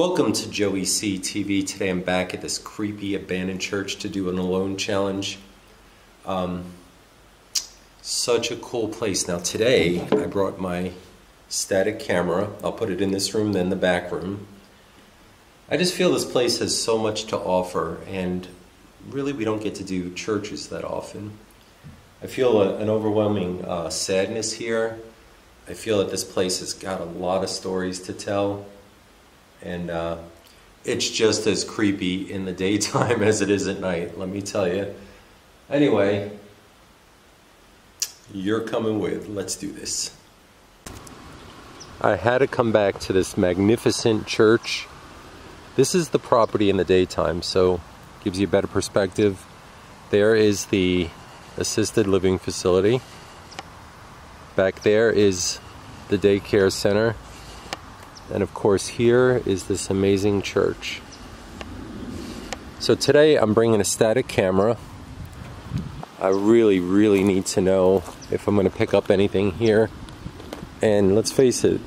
Welcome to Joey C TV. Today I'm back at this creepy abandoned church to do an alone challenge. Um, such a cool place. Now today I brought my static camera. I'll put it in this room, then the back room. I just feel this place has so much to offer, and really we don't get to do churches that often. I feel a, an overwhelming uh, sadness here. I feel that this place has got a lot of stories to tell and uh, it's just as creepy in the daytime as it is at night, let me tell you. Anyway, you're coming with. Let's do this. I had to come back to this magnificent church. This is the property in the daytime, so gives you a better perspective. There is the assisted living facility. Back there is the daycare center and of course, here is this amazing church. So today I'm bringing a static camera. I really, really need to know if I'm going to pick up anything here. And let's face it,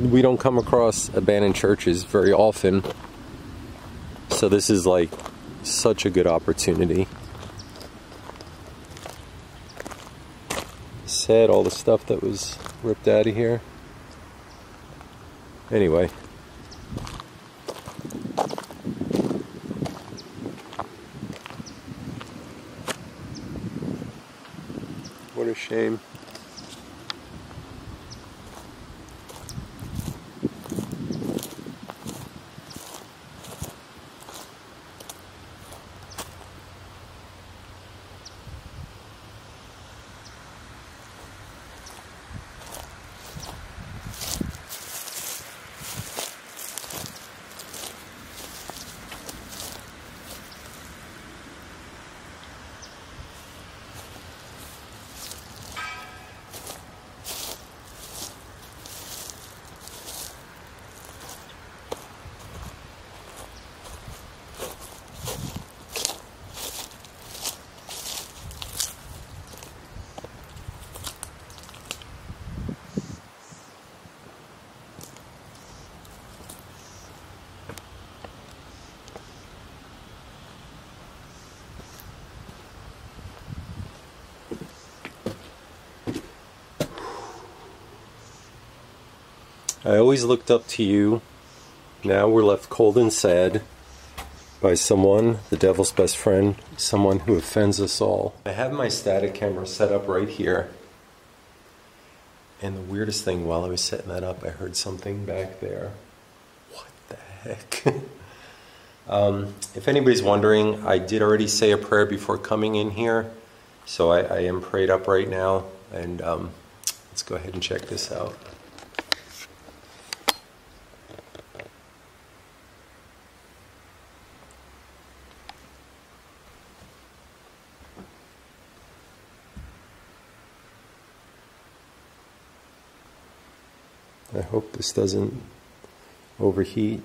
we don't come across abandoned churches very often. So this is like such a good opportunity. Sad all the stuff that was ripped out of here. Anyway. What a shame. I always looked up to you. Now we're left cold and sad by someone, the devil's best friend, someone who offends us all. I have my static camera set up right here. And the weirdest thing, while I was setting that up, I heard something back there. What the heck? um, if anybody's wondering, I did already say a prayer before coming in here. So I, I am prayed up right now. And um, let's go ahead and check this out. I hope this doesn't overheat.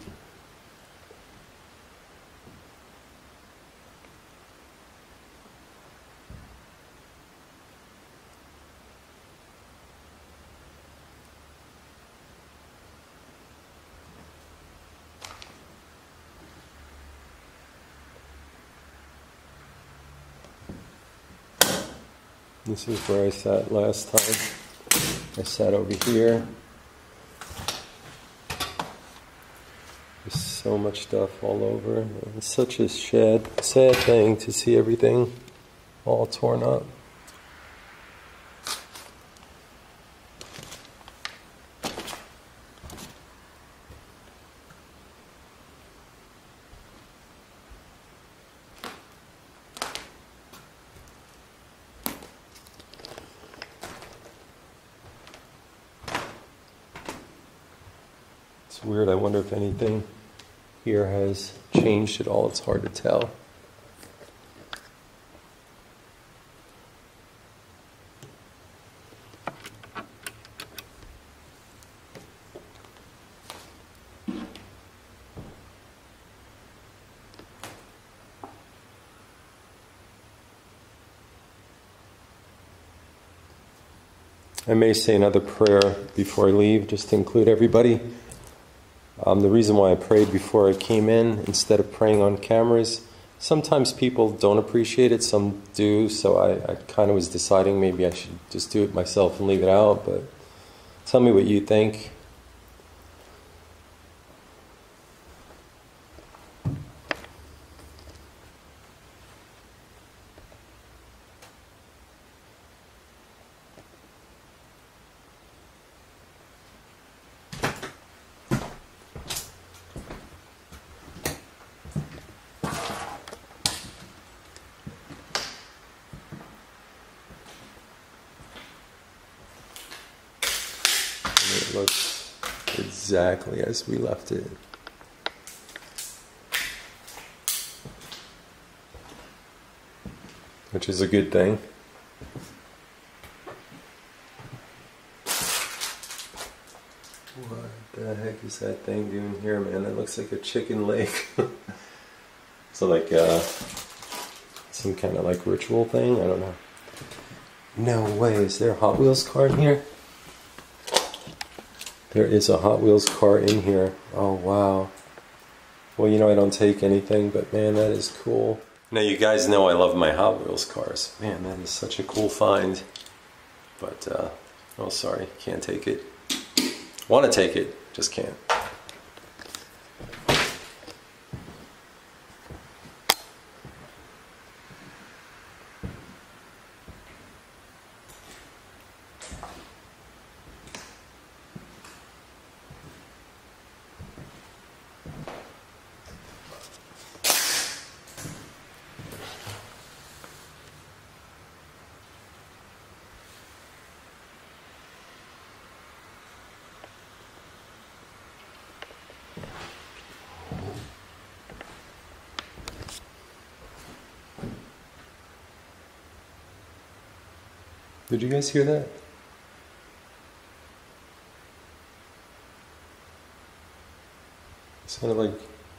This is where I sat last time. I sat over here. So much stuff all over. It's such a sad, sad thing to see everything all torn up. It's weird. I wonder if anything here has changed at all. It's hard to tell. I may say another prayer before I leave, just to include everybody. Um, the reason why I prayed before I came in instead of praying on cameras, sometimes people don't appreciate it, some do, so I, I kind of was deciding maybe I should just do it myself and leave it out, but tell me what you think. it looks exactly as we left it. Which is a good thing. What the heck is that thing doing here, man? That looks like a chicken leg. so like uh, some kind of like ritual thing? I don't know. No way, is there a Hot Wheels car in here? There is a Hot Wheels car in here. Oh, wow. Well, you know, I don't take anything, but man, that is cool. Now, you guys know I love my Hot Wheels cars. Man, that is such a cool find. But, uh, oh, sorry, can't take it. Want to take it, just can't. Did you guys hear that? It sounded like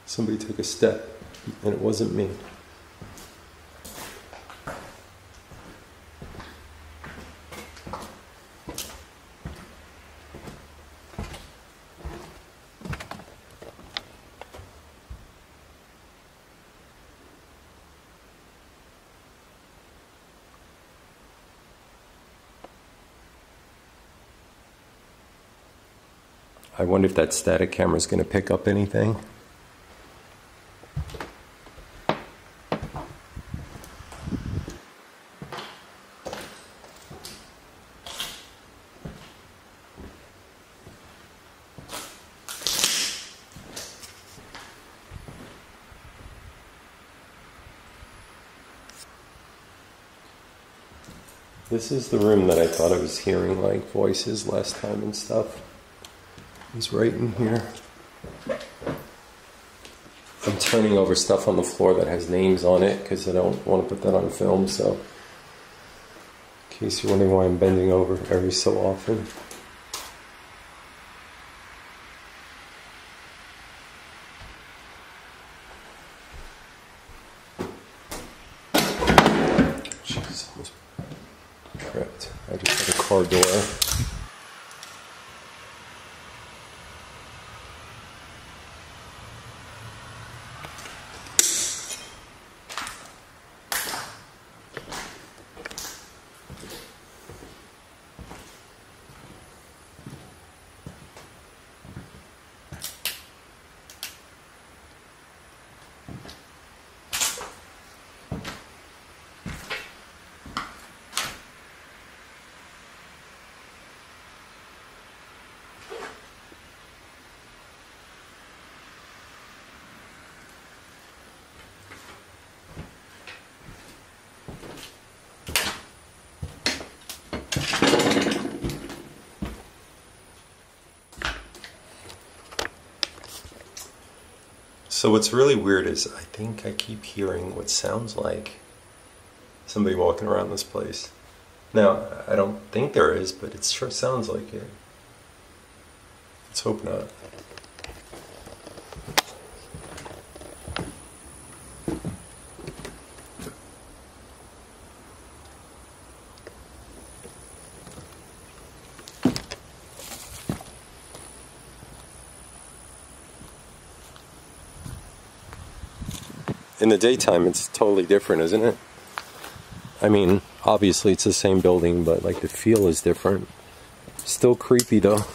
somebody took a step, and it wasn't me. I wonder if that static camera is going to pick up anything. This is the room that I thought I was hearing like voices last time and stuff. He's right in here. I'm turning over stuff on the floor that has names on it because I don't want to put that on film. So, in case you're wondering why I'm bending over every so often. Jeez, almost tripped. I just had a car door. So what's really weird is I think I keep hearing what sounds like somebody walking around this place. Now, I don't think there is, but it sure sounds like it. Let's hope not. In the daytime it's totally different, isn't it? I mean, obviously it's the same building, but like the feel is different. Still creepy though.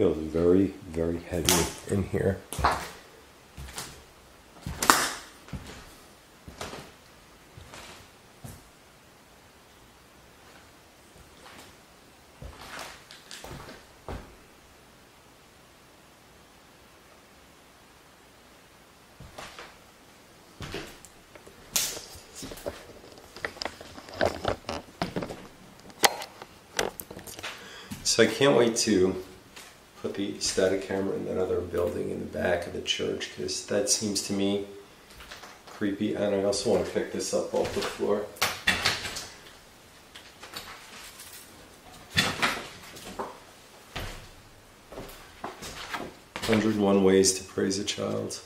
feels very, very heavy in here. So I can't wait to put the static camera in that other building in the back of the church because that seems to me creepy and I also want to pick this up off the floor. Hundred and one ways to praise a child.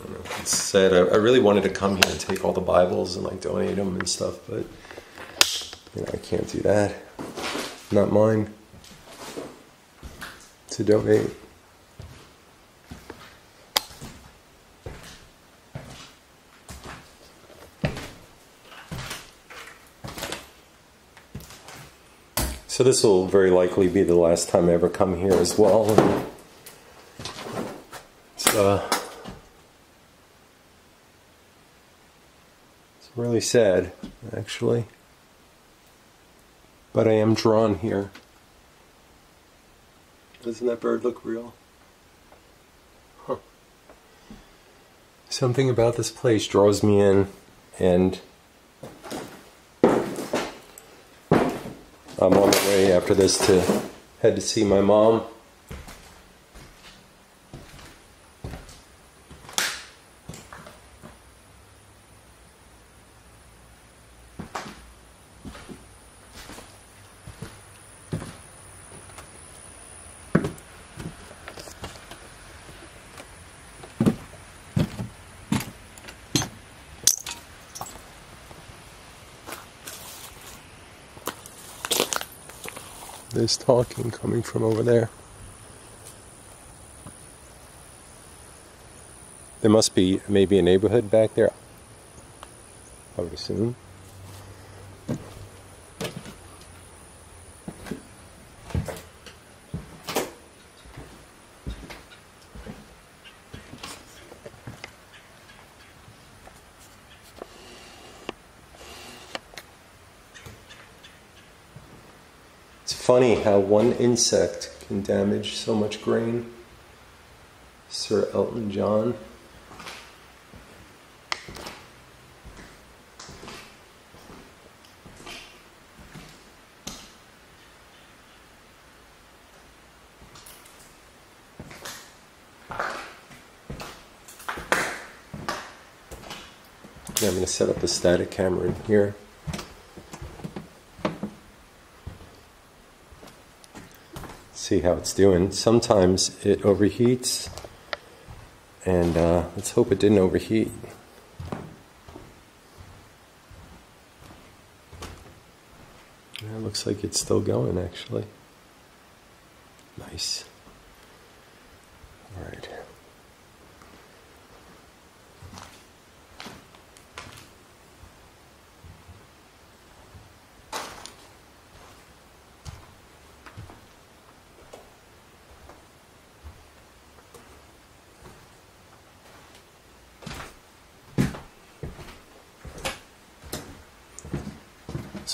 I sad. I, I really wanted to come here and take all the Bibles and like donate them and stuff, but you know, I can't do that. Not mine to donate. So this will very likely be the last time I ever come here as well. It's, uh, really sad, actually but I am drawn here. Doesn't that bird look real? Huh. Something about this place draws me in, and I'm on my way after this to head to see my mom. Talking coming from over there. There must be maybe a neighborhood back there, I would assume. Funny how one insect can damage so much grain. Sir Elton John. I'm going to set up a static camera in here. See how it's doing. Sometimes it overheats, and uh, let's hope it didn't overheat. it looks like it's still going actually. Nice. All right.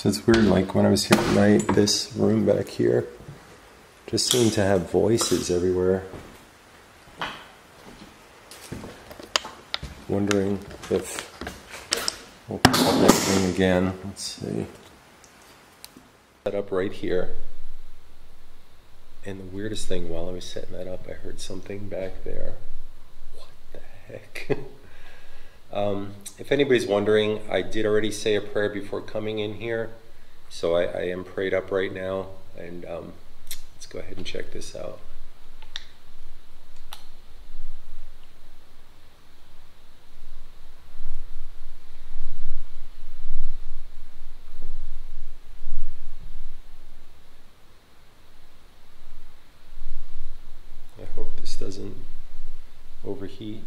So it's weird, like when I was here at night, this room back here just seemed to have voices everywhere. wondering if we'll put that thing again. Let's see. Set up right here. And the weirdest thing, while I was setting that up, I heard something back there. What the heck? Um, if anybody's wondering, I did already say a prayer before coming in here. So I, I am prayed up right now. And um, let's go ahead and check this out. I hope this doesn't overheat.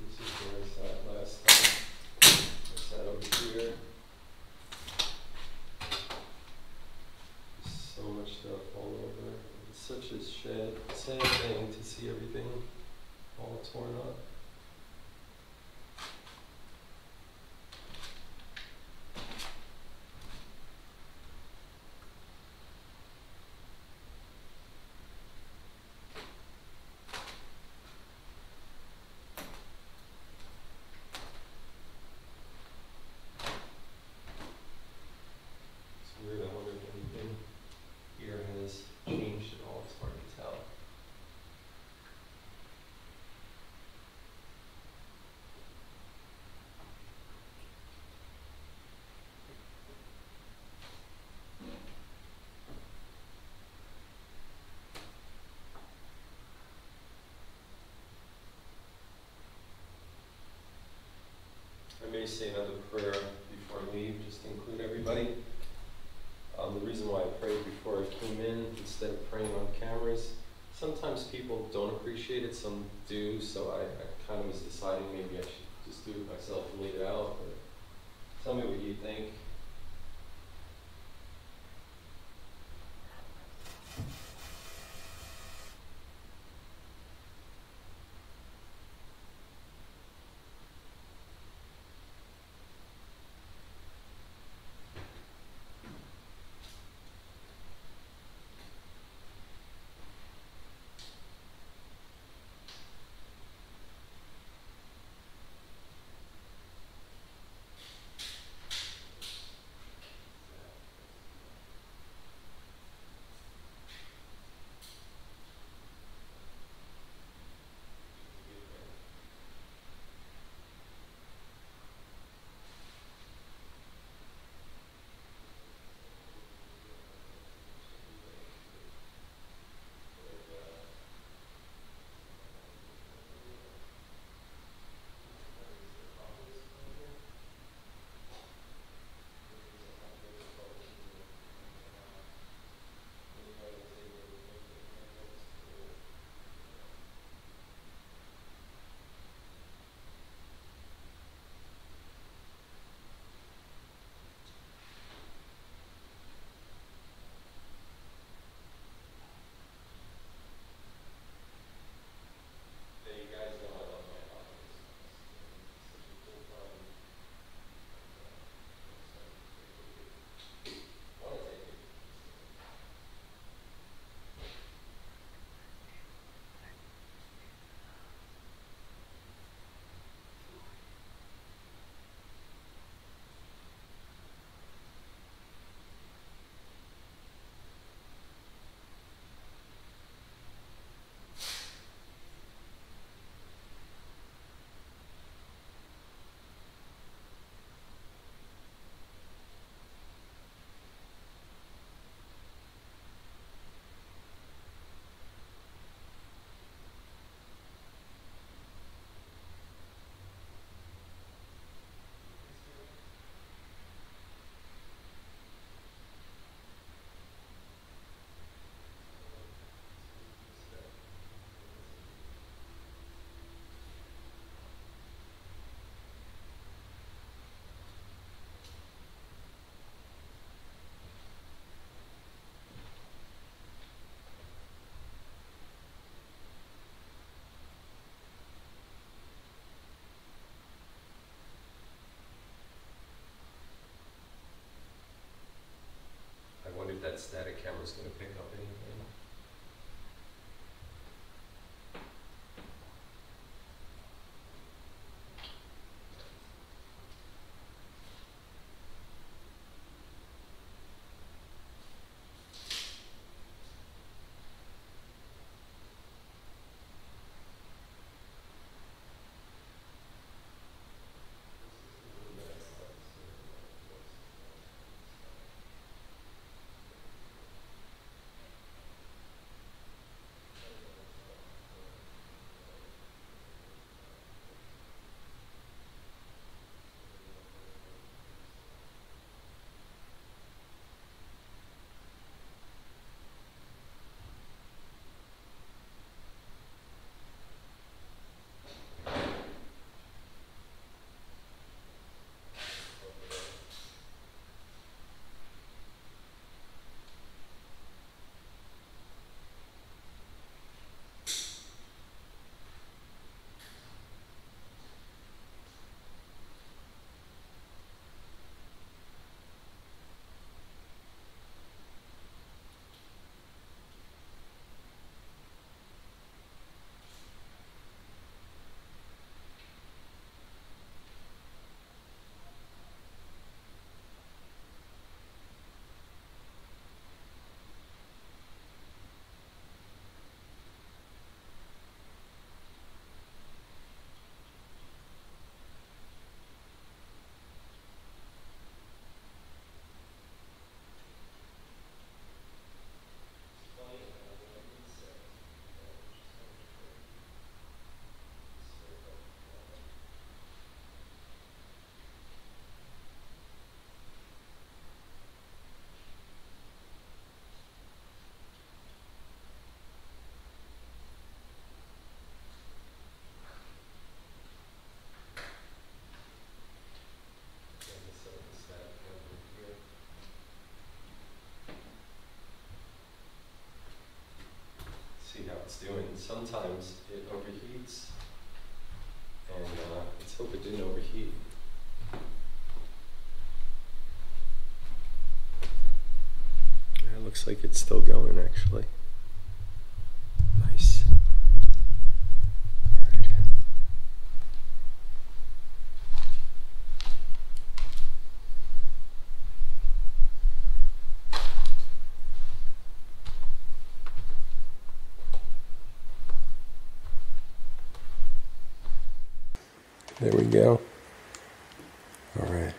This is where I sat last time. I sat over here. So much stuff all over. It's such a shed. Same thing to see everything all torn up. It's weird. I wonder if anything here has changed at all. It's hard to tell. I may say another prayer before I leave, just to include everybody. Um, the reason why I prayed before I came in instead of praying on cameras, sometimes people don't appreciate it, some do, so I, I kind of was deciding maybe I should like it's still going actually. Nice. There we go. All right.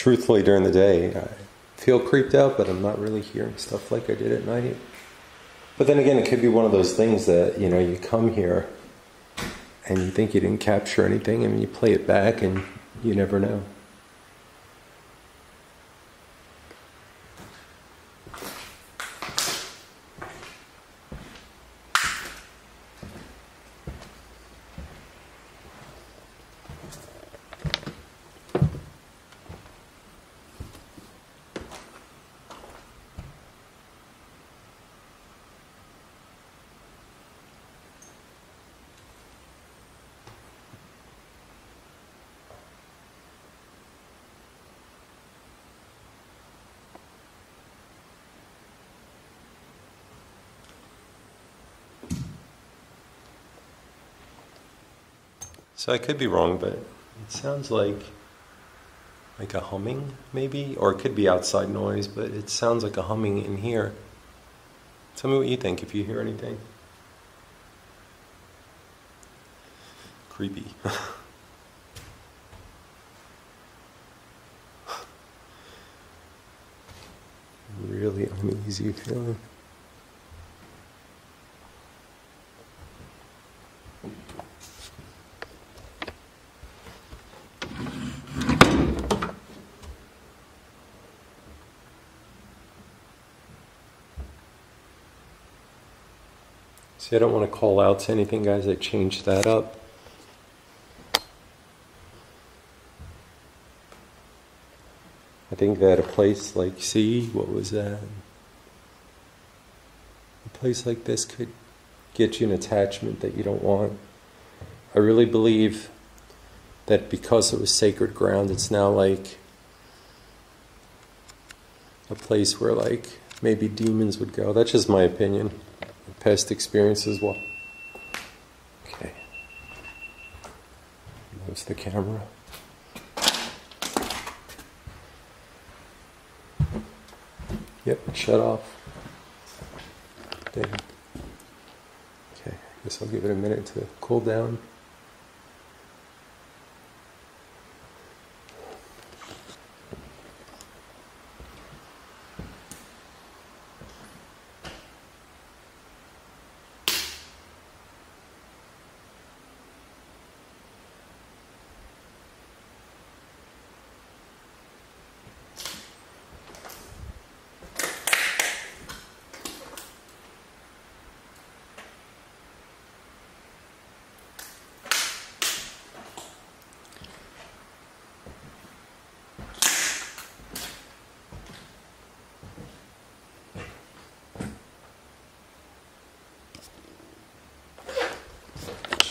Truthfully, during the day, I feel creeped out, but I'm not really hearing stuff like I did at night. But then again, it could be one of those things that, you know, you come here and you think you didn't capture anything, and you play it back and you never know. So I could be wrong, but it sounds like like a humming, maybe, or it could be outside noise, but it sounds like a humming in here. Tell me what you think if you hear anything. creepy. really uneasy feeling. See, I don't want to call out to anything, guys. I changed that up. I think that a place like, see, what was that? A place like this could get you an attachment that you don't want. I really believe that because it was sacred ground, it's now like a place where, like, maybe demons would go. That's just my opinion. Past experience as well. Okay. There's the camera. Yep, shut off. Damn. Okay, I guess I'll give it a minute to cool down.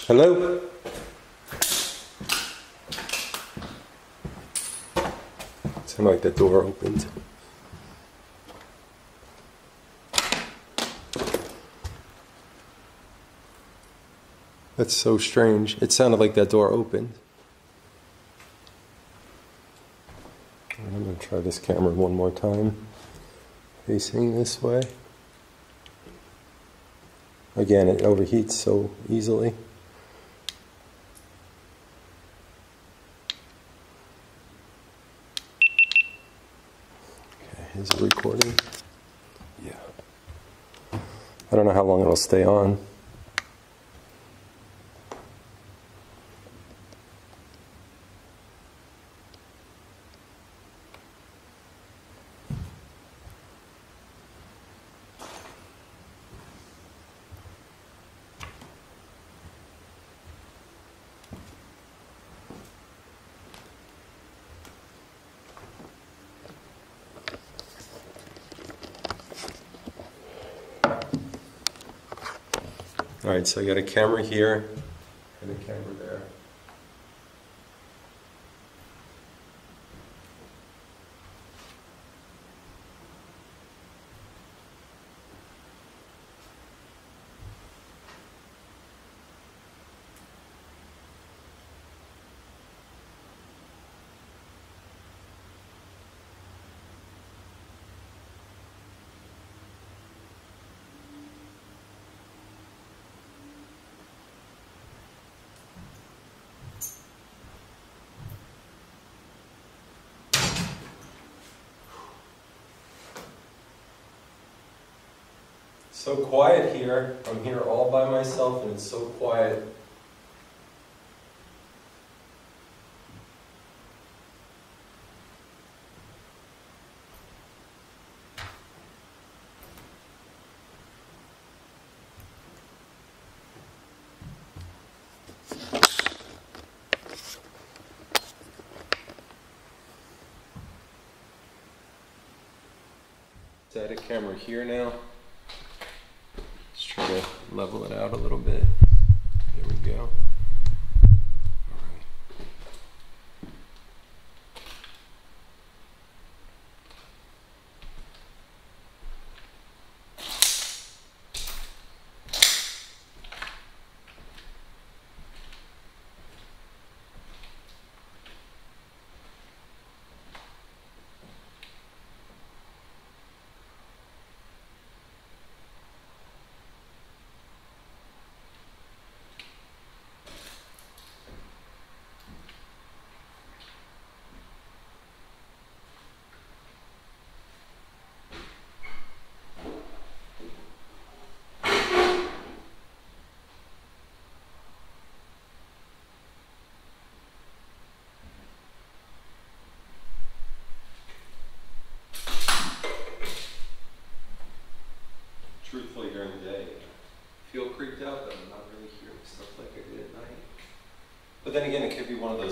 Hello? Sounded like the door opened. That's so strange. It sounded like that door opened. I'm going to try this camera one more time, facing this way. Again, it overheats so easily. Okay, is it recording? Yeah. I don't know how long it'll stay on. All right, so I got a camera here and a camera there. So quiet here. I'm here all by myself and it's so quiet. Set a camera here now. Level it out a little bit. There we go.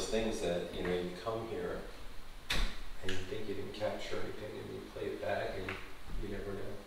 Things that, you know, you come here and you think you didn't capture anything and you play it back and you never know.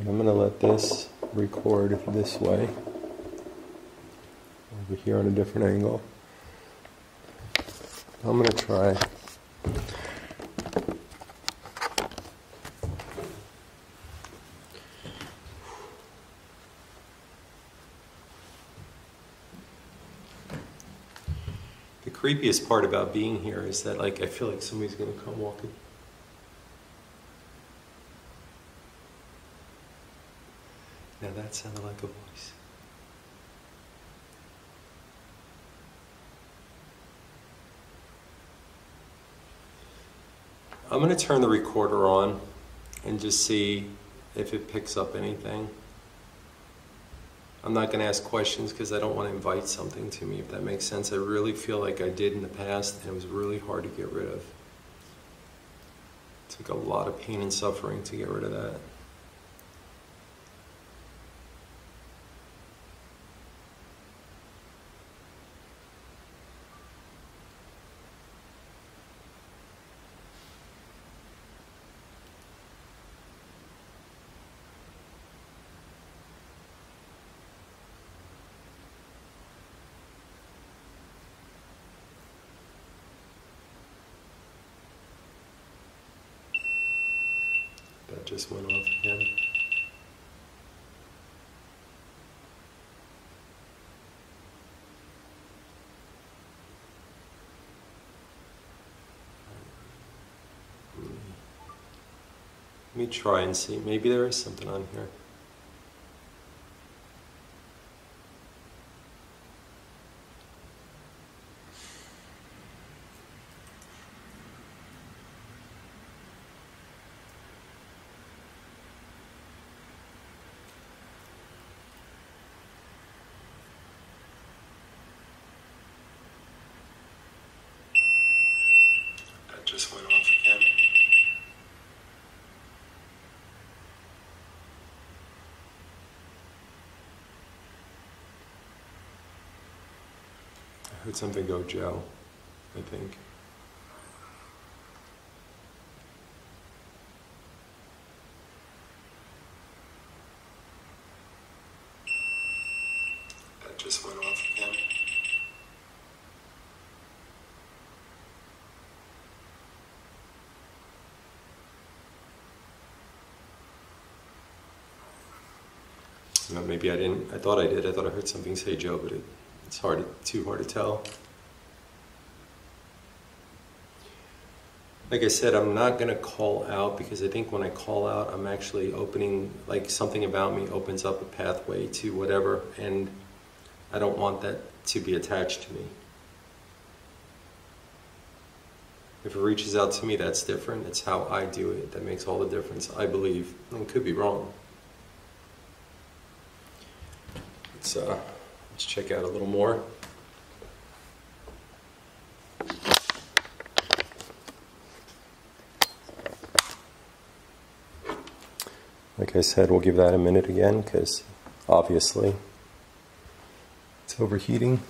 And I'm going to let this record this way, over here on a different angle. I'm going to try. The creepiest part about being here is that like I feel like somebody's going to come walking Now that sounded like a voice. I'm going to turn the recorder on and just see if it picks up anything. I'm not going to ask questions because I don't want to invite something to me, if that makes sense. I really feel like I did in the past, and it was really hard to get rid of. It took a lot of pain and suffering to get rid of that. Just went off again. Hmm. Let me try and see. Maybe there is something on here. That just went off again. I heard something go Joe, I think. That just went off again. Maybe I didn't. I thought I did. I thought I heard something say Joe, but it, it's hard, too hard to tell. Like I said, I'm not going to call out because I think when I call out, I'm actually opening, like something about me opens up a pathway to whatever, and I don't want that to be attached to me. If it reaches out to me, that's different. It's how I do it that makes all the difference, I believe. And could be wrong. Let's, uh, let's check out a little more. Like I said, we'll give that a minute again because obviously it's overheating.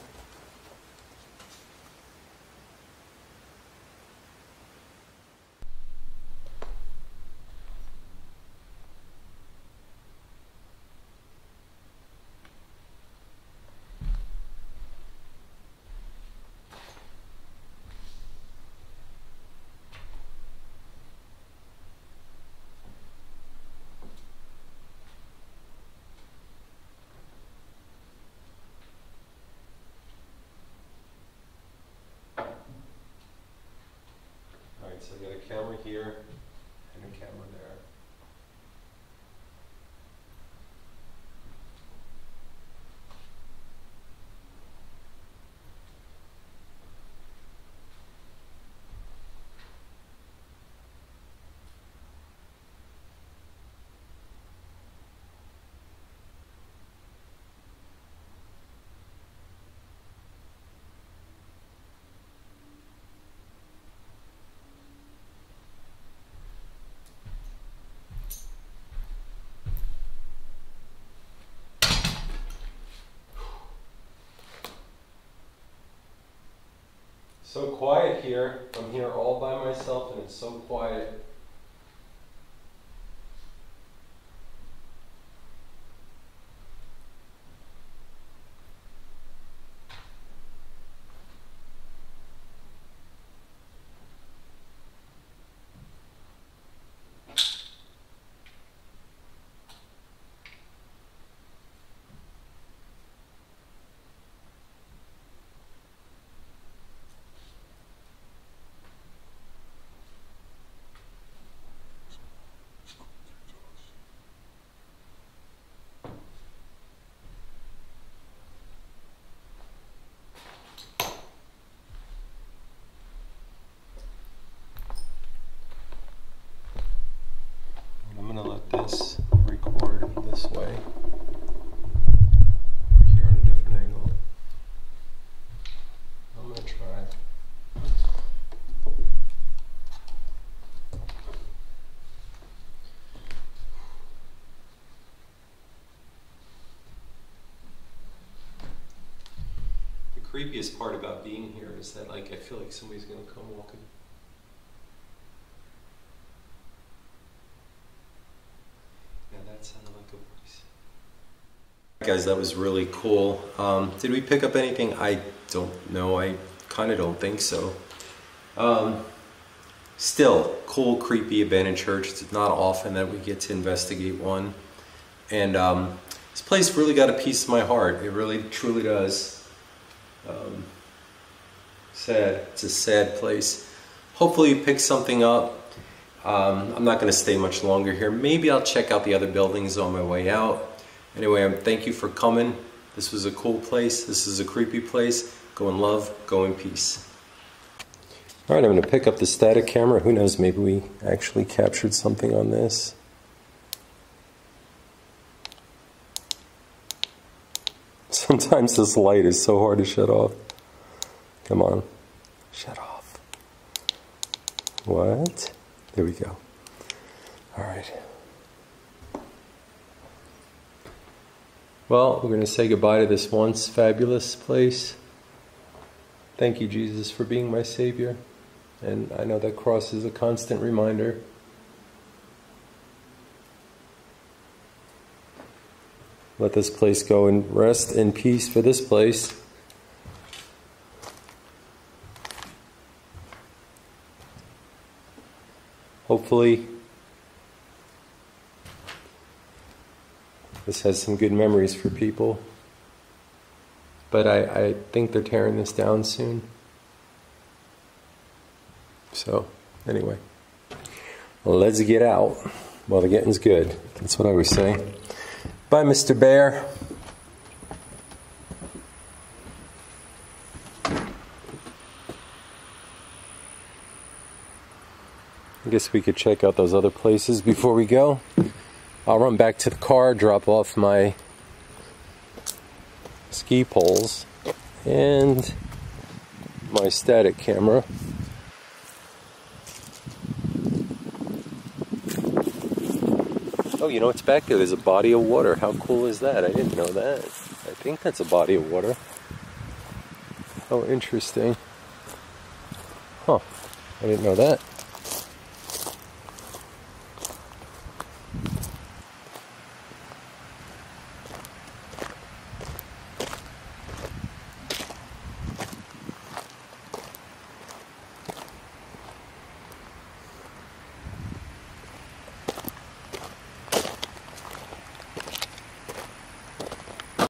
so I got a camera here and a camera there. So quiet here. I'm here all by myself and it's so quiet. I'm gonna let this record this way. Here on a different angle. I'm gonna try. The creepiest part about being here is that like I feel like somebody's gonna come walking Yeah, that sounded like a voice. Guys, that was really cool. Um, did we pick up anything? I don't know. I kind of don't think so. Um, still, cool, creepy abandoned church. It's not often that we get to investigate one. And um, this place really got a piece of my heart. It really, truly does. Um, sad. It's a sad place. Hopefully, you pick something up. Um, I'm not going to stay much longer here. Maybe I'll check out the other buildings on my way out. Anyway, um, thank you for coming. This was a cool place. This is a creepy place. Go in love, go in peace. All right, I'm going to pick up the static camera. Who knows, maybe we actually captured something on this. Sometimes this light is so hard to shut off. Come on, shut off. What? There we go. All right. Well, we're going to say goodbye to this once fabulous place. Thank you, Jesus, for being my Savior. And I know that cross is a constant reminder. Let this place go and rest in peace for this place. Hopefully, this has some good memories for people. But I, I think they're tearing this down soon. So, anyway, let's get out while the getting's good. That's what I always say. Bye, Mr. Bear. I guess we could check out those other places before we go. I'll run back to the car, drop off my ski poles and my static camera. Oh, you know what's back there? There's a body of water. How cool is that? I didn't know that. I think that's a body of water. Oh, interesting. Huh. I didn't know that.